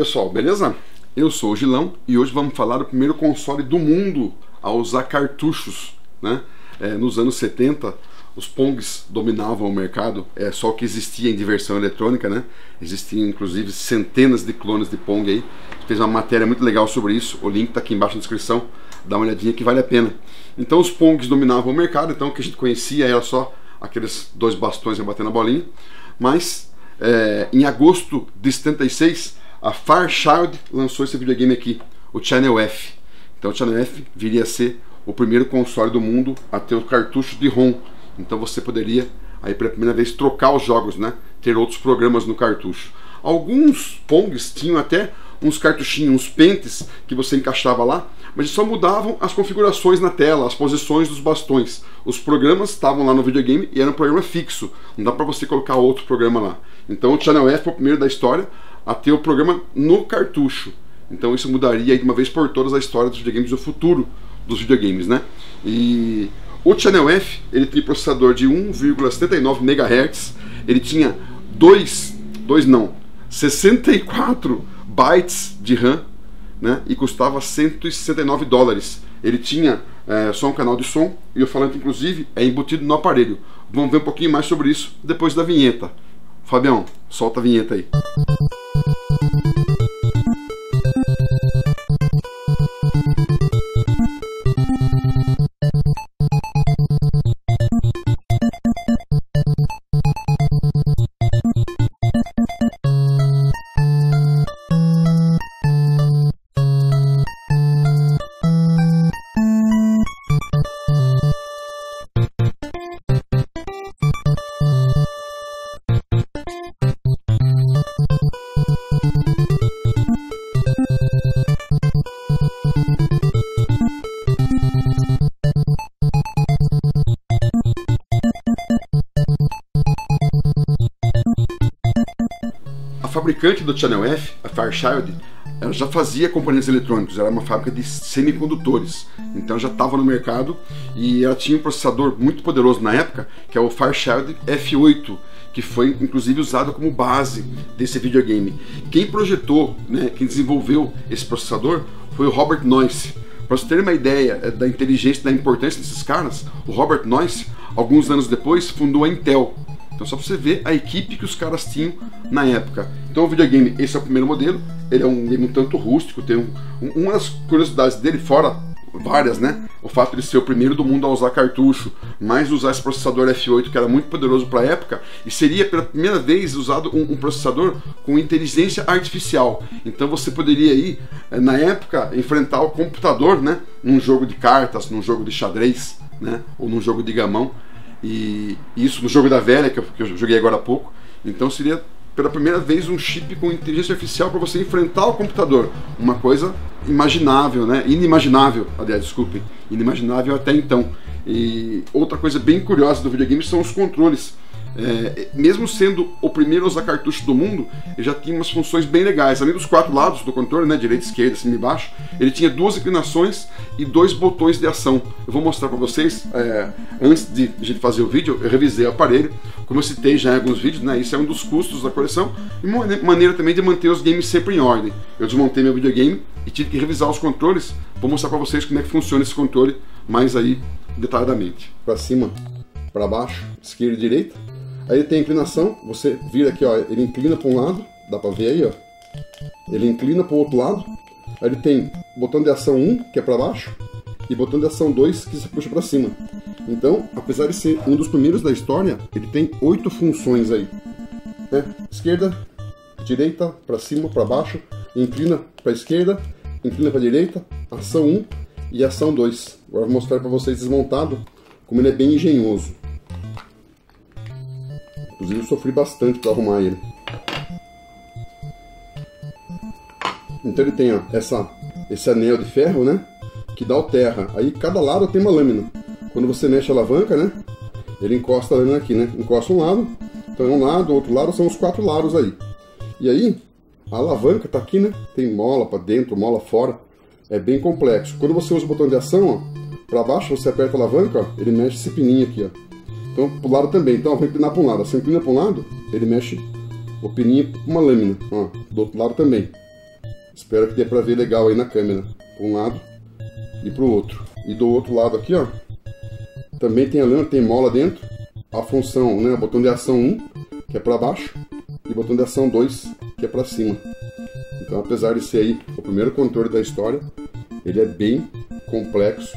Pessoal, beleza? Eu sou o Gilão e hoje vamos falar do primeiro console do mundo a usar cartuchos. Né? É, nos anos 70, os Pongs dominavam o mercado, é só que existia em diversão eletrônica, né? Existiam inclusive centenas de clones de Pong aí. Fez uma matéria muito legal sobre isso, o link está aqui embaixo na descrição, dá uma olhadinha que vale a pena. Então os Pongs dominavam o mercado, então o que a gente conhecia era só aqueles dois bastões batendo a bolinha, mas é, em agosto de 76 a Fairchild lançou esse videogame aqui, o Channel F. Então o Channel F viria a ser o primeiro console do mundo a ter o cartucho de ROM. Então você poderia, aí pela primeira vez, trocar os jogos, né? Ter outros programas no cartucho. Alguns Pongs tinham até uns cartuchinhos, uns pentes que você encaixava lá, mas só mudavam as configurações na tela, as posições dos bastões. Os programas estavam lá no videogame e era um programa fixo, não dá para você colocar outro programa lá. Então o Channel F foi o primeiro da história a ter o programa no cartucho. Então isso mudaria de uma vez por todas a história dos videogames do futuro dos videogames, né? E o Channel F, ele tem processador de 1,79 MHz, ele tinha dois, dois não, 64 bytes de RAM, né? E custava 169 dólares. Ele tinha é, só um canal de som e o falante, inclusive, é embutido no aparelho. Vamos ver um pouquinho mais sobre isso depois da vinheta. Fabião, solta a vinheta aí. Fabricante do Channel F, a Fairchild, ela já fazia componentes eletrônicos, era uma fábrica de semicondutores, então já estava no mercado e ela tinha um processador muito poderoso na época, que é o Fairchild F8, que foi inclusive usado como base desse videogame. Quem projetou, né, quem desenvolveu esse processador foi o Robert Noyce. Para você ter uma ideia é, da inteligência, da importância desses caras, o Robert Noyce, alguns anos depois, fundou a Intel. Então só para você ver a equipe que os caras tinham na época. Então o videogame, esse é o primeiro modelo, ele é um game um tanto rústico, tem um, um, uma das curiosidades dele, fora várias, né? O fato de ser o primeiro do mundo a usar cartucho, mais usar esse processador F8 que era muito poderoso para a época, e seria pela primeira vez usado um, um, processador com inteligência artificial. Então você poderia aí, eh, na época, enfrentar o computador, né? Num jogo de cartas, num jogo de xadrez, né? Ou num jogo de gamão. E isso no jogo da velha, que eu, que eu joguei agora há pouco. Então seria pela primeira vez um chip com inteligência artificial para você enfrentar o computador. Uma coisa imaginável, né? Inimaginável, aliás, desculpe. Inimaginável até então. E outra coisa bem curiosa do videogame são os controles é, mesmo sendo o primeiro a usar cartucho do mundo, ele já tinha umas funções bem legais. Além dos quatro lados do controle, né, direita, esquerda, cima e baixo, ele tinha duas inclinações e dois botões de ação. Eu vou mostrar para vocês, é, antes de a gente fazer o vídeo, eu revisei o aparelho, como eu citei já em alguns vídeos, né, isso é um dos custos da coleção, e uma maneira também de manter os games sempre em ordem. Eu desmontei meu videogame e tive que revisar os controles, vou mostrar para vocês como é que funciona esse controle mais aí detalhadamente. Para cima, para baixo, esquerda e direita. Aí ele tem inclinação, você vira aqui, ó, ele inclina para um lado, dá para ver aí, ó. Ele inclina para o outro lado. Aí ele tem botão de ação 1, que é para baixo, e botão de ação 2, que se puxa para cima. Então, apesar de ser um dos primeiros da história, ele tem oito funções aí. Né? Esquerda, direita, para cima, para baixo, inclina para esquerda, inclina para direita, ação 1 e ação 2. Agora vou mostrar para vocês desmontado como ele é bem engenhoso. Inclusive eu sofri bastante para arrumar ele. Então ele tem ó, essa, esse anel de ferro, né? Que dá o terra. Aí cada lado tem uma lâmina. Quando você mexe a alavanca, né? Ele encosta a lâmina aqui, né? Encosta um lado, então é um lado, outro lado, são os quatro lados aí. E aí, a alavanca tá aqui, né? Tem mola para dentro, mola fora. É bem complexo. Quando você usa o botão de ação, ó, para baixo, você aperta a alavanca, ó, ele mexe esse pininho aqui, ó. Então, pro lado também. Então, vou inclinar para um lado. Se inclina para um lado, ele mexe o pininho com uma lâmina. Ó, do outro lado também. Espero que dê pra ver legal aí na câmera. Para um lado e para o outro. E do outro lado aqui, ó, também tem a lâmina, tem mola dentro. A função, né, o botão de ação 1, que é para baixo, e o botão de ação 2, que é para cima. Então, apesar de ser aí o primeiro controle da história, ele é bem complexo,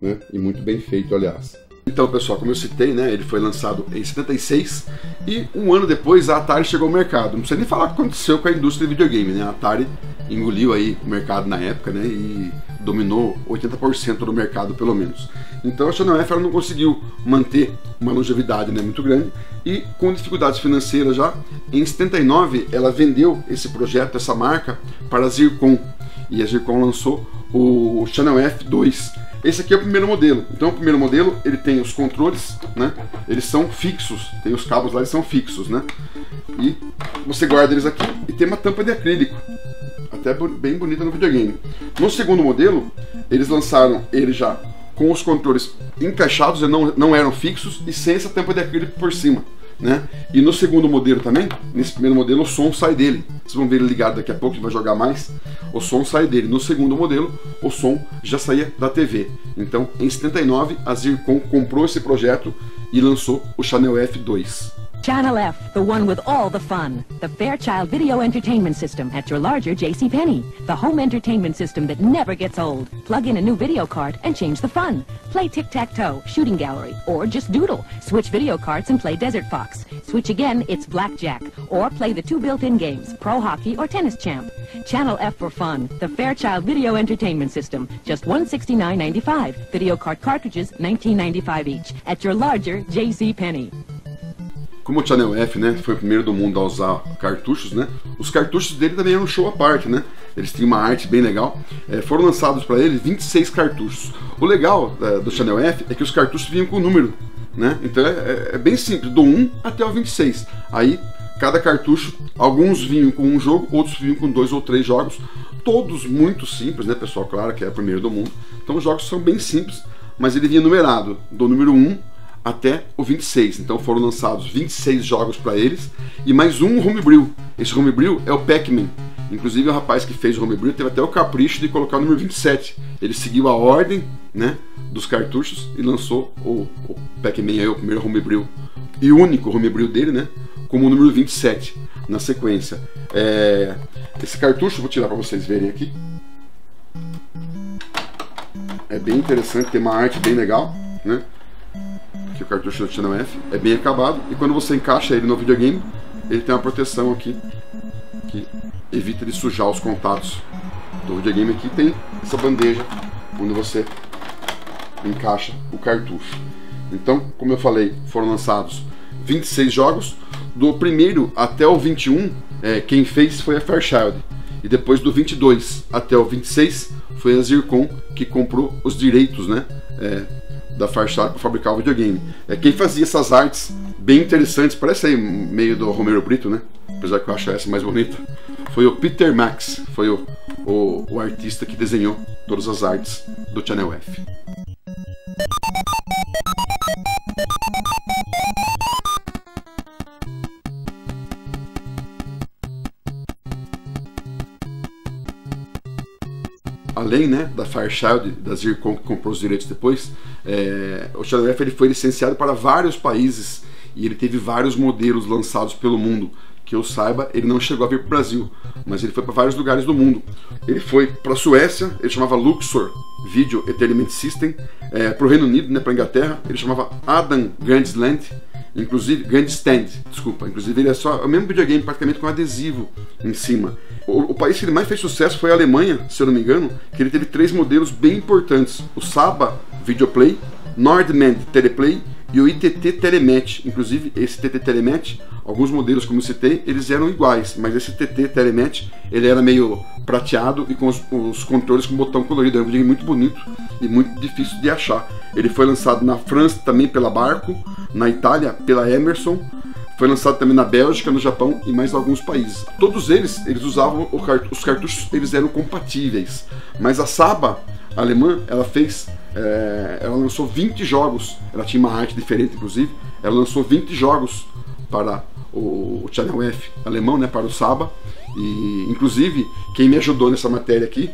né, e muito bem feito, aliás. Então, pessoal, como eu citei, né, ele foi lançado em 76 e um ano depois a Atari chegou ao mercado. Não precisa nem falar o que aconteceu com a indústria de videogame, né? A Atari engoliu aí o mercado na época, né, e dominou 80% do mercado pelo menos. Então a Channel F não conseguiu manter uma longevidade né, muito grande e com dificuldades financeiras já, em 79 ela vendeu esse projeto, essa marca para a Zircon e a Zircon lançou o Channel F2 esse aqui é o primeiro modelo. Então, o primeiro modelo, ele tem os controles, né? Eles são fixos. Tem os cabos lá, eles são fixos, né? E você guarda eles aqui e tem uma tampa de acrílico. Até bem bonita no videogame. No segundo modelo, eles lançaram ele já com os controles encaixados, não, não eram fixos, e sem essa tampa de acrílico por cima né? E no segundo modelo também, nesse primeiro modelo, o som sai dele. Vocês vão ver ele ligado daqui a pouco, ele vai jogar mais. O som sai dele. No segundo modelo, o som já saía da TV. Então, em 79, a Zircon comprou esse projeto e lançou o Chanel F2. Channel F, the one with all the fun. The Fairchild Video Entertainment System at your larger JCPenney. The home entertainment system that never gets old. Plug in a new video cart and change the fun. Play tic-tac-toe, shooting gallery, or just doodle. Switch video carts and play Desert Fox. Switch again, it's Blackjack. Or play the two built-in games, Pro Hockey or Tennis Champ. Channel F for fun. The Fairchild Video Entertainment System. Just $169.95. Video cart cartridges, $19.95 each. At your larger JCPenney. como o Channel F, né, foi o primeiro do mundo a usar cartuchos, né, os cartuchos dele também eram um show à parte, né, eles tinham uma arte bem legal, é, foram lançados para ele 26 cartuchos. O legal é, do Channel F é que os cartuchos vinham com número, né, então é, é, é bem simples, do 1 até o 26. Aí cada cartucho, alguns vinham com um jogo, outros vinham com dois ou três jogos, todos muito simples, né, pessoal, claro que é o primeiro do mundo. Então os jogos são bem simples, mas ele vinha numerado do número 1 até o 26. Então foram lançados 26 jogos para eles e mais um homebrew. Esse homebrew é o Pac-Man. Inclusive o rapaz que fez o homebrew teve até o capricho de colocar o número 27. Ele seguiu a ordem né, dos cartuchos e lançou o, o Pac-Man, o primeiro homebrew e único homebrew dele, né, como o número 27 na sequência. É, esse cartucho, vou tirar para vocês verem aqui. É bem interessante, tem uma arte bem legal, né? que o cartucho do Channel F é bem acabado e quando você encaixa ele no videogame, ele tem uma proteção aqui que evita de sujar os contatos do videogame. Aqui tem essa bandeja onde você encaixa o cartucho. Então, como eu falei, foram lançados 26 jogos. Do primeiro até o 21, é, quem fez foi a Fairchild. E depois do 22 até o 26 foi a Zircon que comprou os direitos, né? É, da Fairchild para fabricar o videogame. É, quem fazia essas artes bem interessantes, parece aí meio do Romero Brito, né? Apesar que eu acho essa mais bonita. Foi o Peter Max, foi o, o, o artista que desenhou todas as artes do Channel F. além né, da Fairchild, da Zircon que comprou os direitos depois, é, o Channel F ele foi licenciado para vários países e ele teve vários modelos lançados pelo mundo. Que eu saiba, ele não chegou a vir para o Brasil, mas ele foi para vários lugares do mundo. Ele foi para a Suécia, ele chamava Luxor Video Entertainment System, é, para o Reino Unido, né, para a Inglaterra, ele chamava Adam Grandland, inclusive Grand Stand, desculpa, inclusive ele é só é o mesmo videogame praticamente com adesivo em cima. O, o, país que ele mais fez sucesso foi a Alemanha, se eu não me engano, que ele teve três modelos bem importantes: o Saba Videoplay, Nordman Teleplay e o ITT Telemet. Inclusive, esse ITT Telemet, alguns modelos, como eu citei, eles eram iguais, mas esse ITT Telemet ele era meio prateado e com os, os controles com botão colorido. Era um videogame muito bonito e muito difícil de achar. Ele foi lançado na França também pela Barco, na Itália pela Emerson, foi lançado também na Bélgica, no Japão e mais alguns países. Todos eles, eles usavam os cartuchos, eles eram compatíveis. Mas a Saba alemã, ela fez, é, ela lançou 20 jogos. Ela tinha uma arte diferente, inclusive. Ela lançou 20 jogos para o, Channel F alemão, né, para o Saba. E inclusive quem me ajudou nessa matéria aqui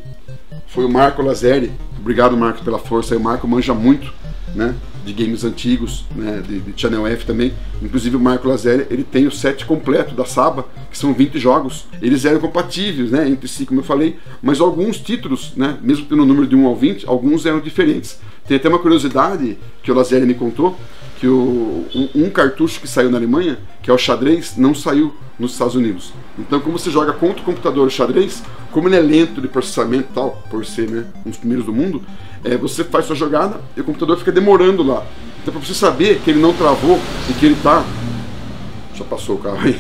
foi o Marco Lazeri. Obrigado, Marco, pela força. o Marco manja muito, né? De games antigos, né? De, de Channel F também. Inclusive o Marco Lazeri, ele tem o set completo da Saba, que são 20 jogos. Eles eram compatíveis, né? Entre si, como eu falei. Mas alguns títulos, né? Mesmo tendo o número de 1 ao 20, alguns eram diferentes. Tem até uma curiosidade que o Lazeri me contou, que o, um, um, cartucho que saiu na Alemanha, que é o xadrez, não saiu nos Estados Unidos. Então, como você joga contra o computador o xadrez, como ele é lento de processamento e tal, por ser né, um dos primeiros do mundo, é, você faz sua jogada e o computador fica demorando lá. Então, para você saber que ele não travou e que ele está. Já passou o carro aí.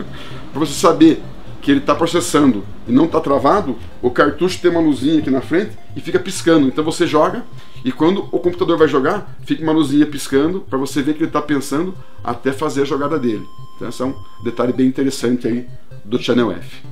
para você saber que ele está processando e não está travado, o cartucho tem uma luzinha aqui na frente e fica piscando. Então você joga e quando o computador vai jogar, fica uma luzinha piscando para você ver que ele está pensando até fazer a jogada dele. Então esse é um detalhe bem interessante aí do Channel F.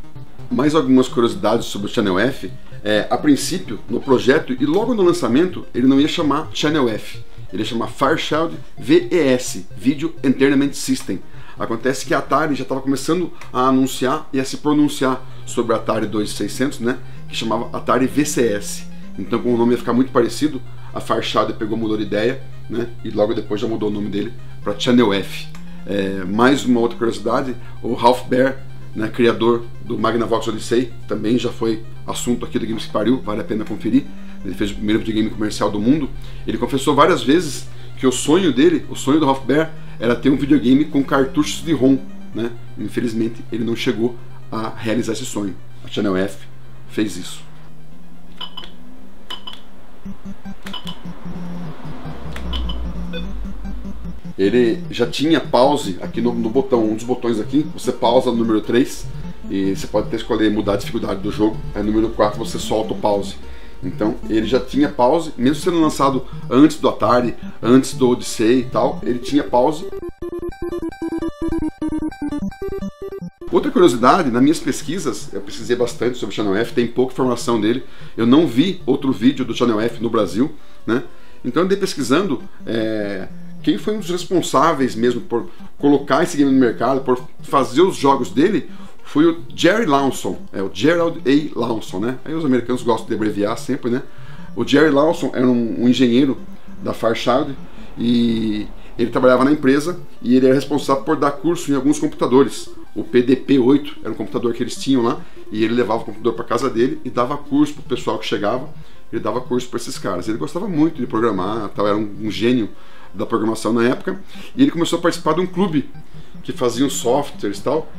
Mais algumas curiosidades sobre o Channel F. É, a princípio, no projeto e logo no lançamento, ele não ia chamar Channel F, ele ia chamar Fairchild VES, Video Entertainment System Acontece que a Atari já estava começando a anunciar e a se pronunciar sobre a Atari 2600, né? Que chamava Atari VCS. Então, como o nome ia ficar muito parecido, a Fairchild pegou, mudou de ideia, né? E logo depois já mudou o nome dele para Channel F. É, mais uma outra curiosidade, o Ralph Baer, né, criador do Magnavox Odyssey, também já foi assunto aqui do Games que Pariu, vale a pena conferir. Ele fez o primeiro videogame comercial do mundo. Ele confessou várias vezes que o sonho dele, o sonho do Ralph Baer, era ter um videogame com cartuchos de ROM. Né? Infelizmente, ele não chegou a realizar esse sonho. A Channel F fez isso. Ele já tinha pause aqui no, no, botão, um dos botões aqui, você pausa no número 3 e você pode até escolher mudar a dificuldade do jogo. Aí no número 4 você solta o pause. Então ele já tinha pause, mesmo sendo lançado antes do Atari, antes do Odyssey e tal, ele tinha pause. Outra curiosidade, nas minhas pesquisas, eu pesquisei bastante sobre o Channel F, tem pouca informação dele. Eu não vi outro vídeo do Channel F no Brasil, né? Então eu andei pesquisando é, quem foi um dos responsáveis mesmo por colocar esse game no mercado, por fazer os jogos dele foi o Jerry Lawson, é o Gerald A. Lawson, né? Aí os americanos gostam de abreviar sempre, né? O Jerry Lawson era um, um engenheiro da Fairchild e ele trabalhava na empresa e ele era responsável por dar curso em alguns computadores. O PDP-8 era um computador que eles tinham lá e ele levava o computador para casa dele e dava curso para o pessoal que chegava. Ele dava curso para esses caras. Ele gostava muito de programar, tal, era um, um gênio da programação na época. E ele começou a participar de um clube que fazia softwares e tal.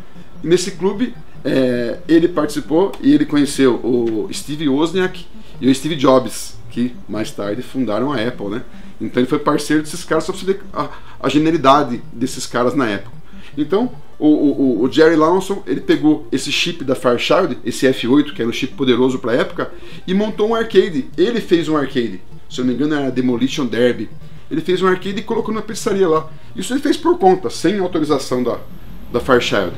Nesse clube, é, ele participou e ele conheceu o Steve Wozniak e o Steve Jobs, que mais tarde fundaram a Apple, né? Então ele foi parceiro desses caras, só para você ver a, a genialidade desses caras na época. Então, o, o, o, Jerry Lawson, ele pegou esse chip da Fairchild, esse F8, que era um chip poderoso para a época, e montou um arcade. Ele fez um arcade. Se eu não me engano, era Demolition Derby. Ele fez um arcade e colocou na pizzaria lá. Isso ele fez por conta, sem autorização da, da Fairchild.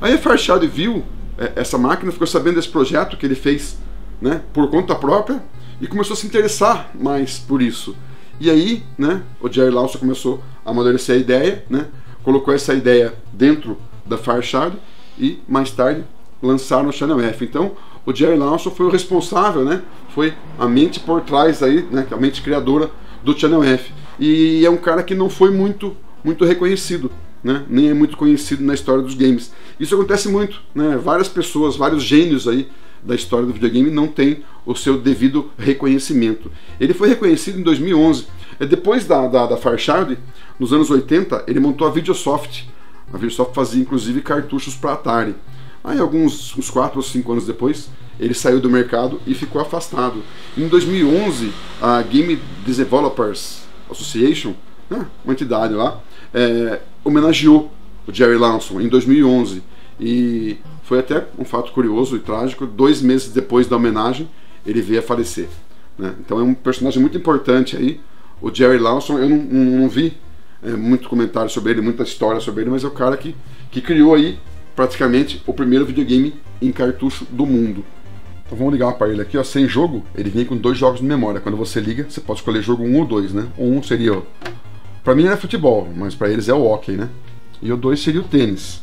Aí a Fairchild viu é, essa máquina, ficou sabendo desse projeto que ele fez né, por conta própria e começou a se interessar mais por isso. E aí, né, o Jerry Lawson começou a amadurecer a ideia, né, colocou essa ideia dentro da Fairchild e mais tarde lançaram o Channel F. Então, o Jerry Lawson foi o responsável, né, foi a mente por trás aí, né, a mente criadora do Channel F. E é um cara que não foi muito muito reconhecido né? nem é muito conhecido na história dos games. Isso acontece muito, né? várias pessoas, vários gênios aí da história do videogame não têm o seu devido reconhecimento. Ele foi reconhecido em 2011. É, depois da, da, da nos anos 80, ele montou a Videosoft. A Videosoft fazia inclusive cartuchos para Atari. Aí, alguns uns 4 ou 5 anos depois, ele saiu do mercado e ficou afastado. Em 2011, a Game Developers Association, uma entidade lá, é, homenageou o Jerry Lawson em 2011 e foi até um fato curioso e trágico. Dois meses depois da homenagem, ele veio a falecer. Né? Então é um personagem muito importante aí. O Jerry Lawson, eu não, não, não vi é, muito comentário sobre ele, muita história sobre ele, mas é o cara que, que criou aí praticamente o primeiro videogame em cartucho do mundo. Então vamos ligar o aparelho aqui, ó, sem jogo, ele vem com dois jogos de memória. Quando você liga, você pode escolher jogo 1 um ou 2, né? O 1 um seria Pra mim era futebol, mas pra eles é o hockey, né? E o 2 seria o tênis.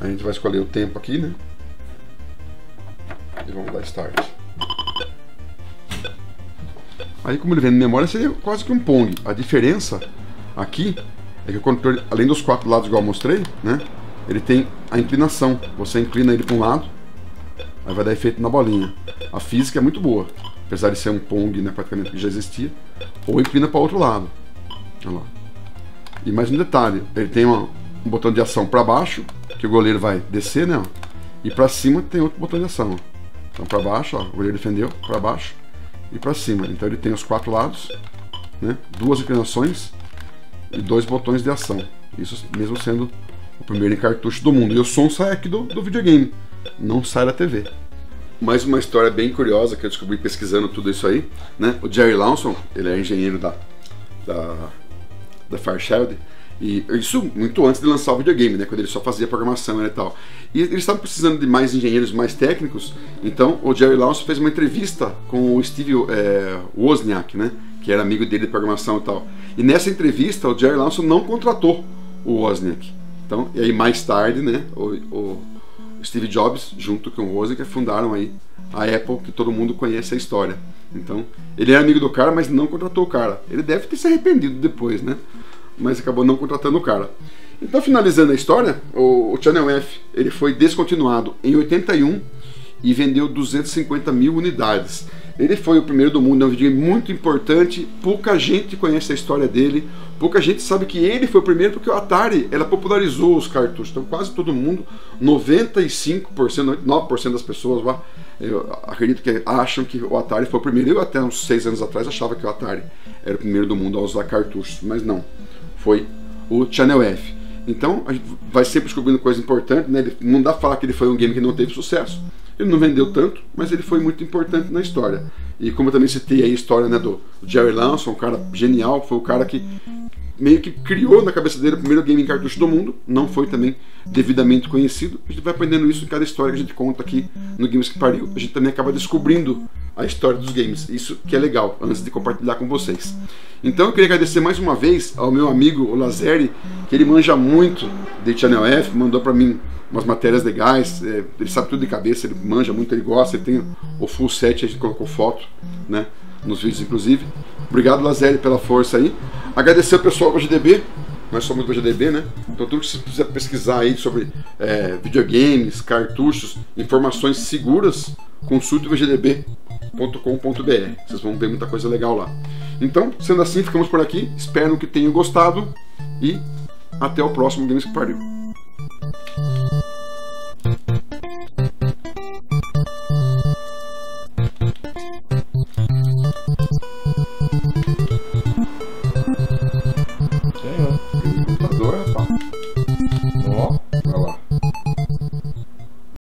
A gente vai escolher o tempo aqui, né? E vamos dar start. Aí, como ele vem na memória, seria quase que um Pong. A diferença aqui é que o controle, além dos quatro lados igual eu mostrei, né? Ele tem a inclinação. Você inclina ele para um lado, aí vai dar efeito na bolinha. A física é muito boa, apesar de ser um Pong, né, praticamente que já existia. Ou inclina para outro lado. Olha lá. E mais um detalhe, ele tem uma, um botão de ação para baixo, que o goleiro vai descer, né? Ó, e para cima tem outro botão de ação. Então para baixo, ó, o goleiro defendeu, para baixo e para cima. Então ele tem os quatro lados, né? Duas inclinações e dois botões de ação. Isso mesmo sendo o primeiro em cartucho do mundo. E o som sai aqui do, do videogame, não sai da TV. Mais uma história bem curiosa que eu descobri pesquisando tudo isso aí, né? O Jerry Lawson, ele é engenheiro da, da, da Fairchild, e isso muito antes de lançar o videogame, né? Quando ele só fazia programação e tal. E eles estavam precisando de mais engenheiros mais técnicos, então o Jerry Lawson fez uma entrevista com o Steve é, Wozniak, né? Que era amigo dele de programação e tal. E nessa entrevista o Jerry Lawson não contratou o Wozniak. Então, e aí mais tarde, né? O, o Steve Jobs, junto com o Wozniak, fundaram aí a Apple, que todo mundo conhece a história. Então, ele era amigo do cara, mas não contratou o cara. Ele deve ter se arrependido depois, né? mas acabou não contratando o cara. Então, finalizando a história, o, o Channel F ele foi descontinuado em 81 e vendeu 250 mil unidades. Ele foi o primeiro do mundo, é um videogame muito importante, pouca gente conhece a história dele, pouca gente sabe que ele foi o primeiro porque o Atari ela popularizou os cartuchos. Então quase todo mundo, 95%, 9% das pessoas lá, eu acredito que acham que o Atari foi o primeiro. Eu até uns 6 anos atrás achava que o Atari era o primeiro do mundo a usar cartuchos, mas não foi o Channel F. Então a gente vai sempre descobrindo coisa importante, né? não dá pra falar que ele foi um game que não teve sucesso. Ele não vendeu tanto, mas ele foi muito importante na história. E como eu também citei a história né, do Jerry Lanson, um cara genial, foi o cara que meio que criou na cabeça dele o primeiro game em cartucho do mundo, não foi também devidamente conhecido. A gente vai aprendendo isso em cada história que a gente conta aqui no Games que Pariu. A gente também acaba descobrindo a história dos games. Isso que é legal, antes de compartilhar com vocês. Então eu queria agradecer mais uma vez ao meu amigo o Lazeri, que ele manja muito de Channel F, mandou para mim umas matérias legais, é, ele sabe tudo de cabeça, ele manja muito, ele gosta, ele tem o full set, a gente colocou foto, né, nos vídeos inclusive. Obrigado Lazeri pela força aí. Agradecer o pessoal do GDB, nós somos do GDB, né? Então tudo que você quiser pesquisar aí sobre é, videogames, cartuchos, informações seguras, consulte o VGDB com.br Vocês vão ver muita coisa legal lá. Então, sendo assim, ficamos por aqui. Espero que tenham gostado e até o próximo Games que Pariu.